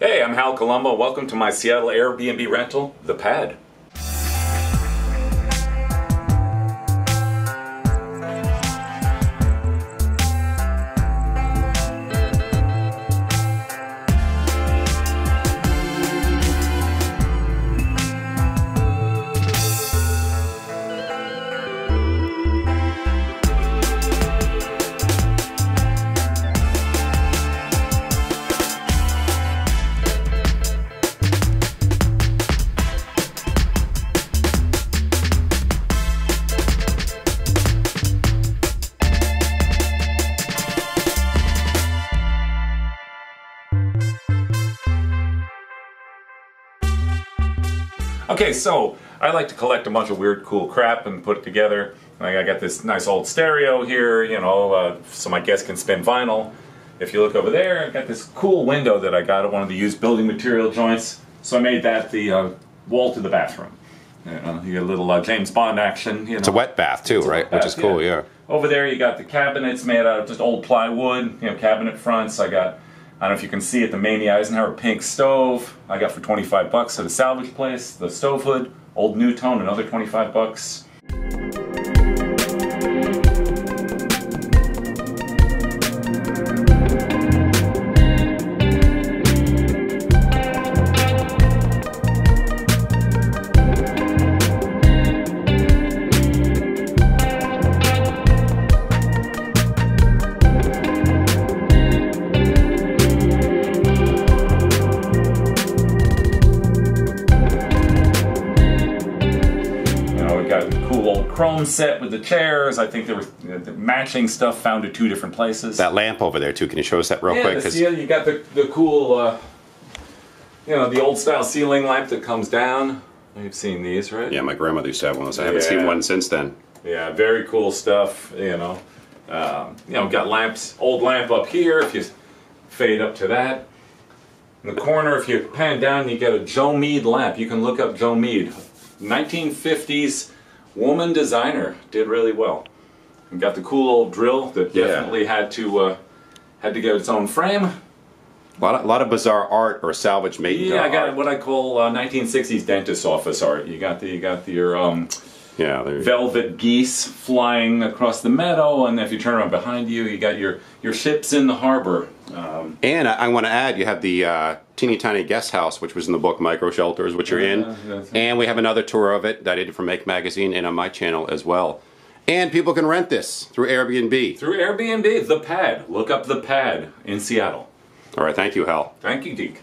Hey, I'm Hal Colombo. Welcome to my Seattle Airbnb rental, The Pad. Okay, so I like to collect a bunch of weird, cool crap and put it together. Like I got this nice old stereo here, you know, uh, so my guests can spin vinyl. If you look over there, I got this cool window that I got at one of the used building material joints. So I made that the uh, wall to the bathroom. You, know, you get a little uh, James Bond action. You know. It's a wet bath too, right? bath, Which is cool, yeah. yeah. Over there, you got the cabinets made out of just old plywood, you know, cabinet fronts. I got, I don't know if you can see it, the Mamie Eisenhower pink stove. I got for 25 bucks at a salvage place. The stove hood, old NuTone, another 25 bucks. Old chrome set with the chairs. I think there was you know, the matching stuff found at two different places. That lamp over there too. Can you show us that real yeah, quick? seal, you got the, the cool, uh, you know, the old style ceiling lamp that comes down. You've seen these, right? yeah, my grandmother used to have one of those. I haven't seen one since then. Yeah, very cool stuff. You know, um, you know, got lamps. Old lamp up here. If you fade up to that, in the corner, if you pan down, you get a Joe Mead lamp. You can look up Joe Mead, 1950s woman designer. Did really well. And got the cool old drill that Yeah. definitely had to uh, had to get its own frame. A lot of, lot of bizarre art or salvage made. Yeah, I got art. what I call uh, 1960s dentist office art. You got the you got your um, Yeah, there velvet geese flying across the meadow, and if you turn around behind you, you got your your ships in the harbor. Um, And I, I want to add, you have the uh, teeny tiny guest house, which was in the book Microshelters, which you're in. And we have another tour of it that I did for Make Magazine and on my channel as well. And people can rent this through Airbnb. through Airbnb, the Pad. Look up the Pad in Seattle. All right, thank you, Hal. Thank you, Deek.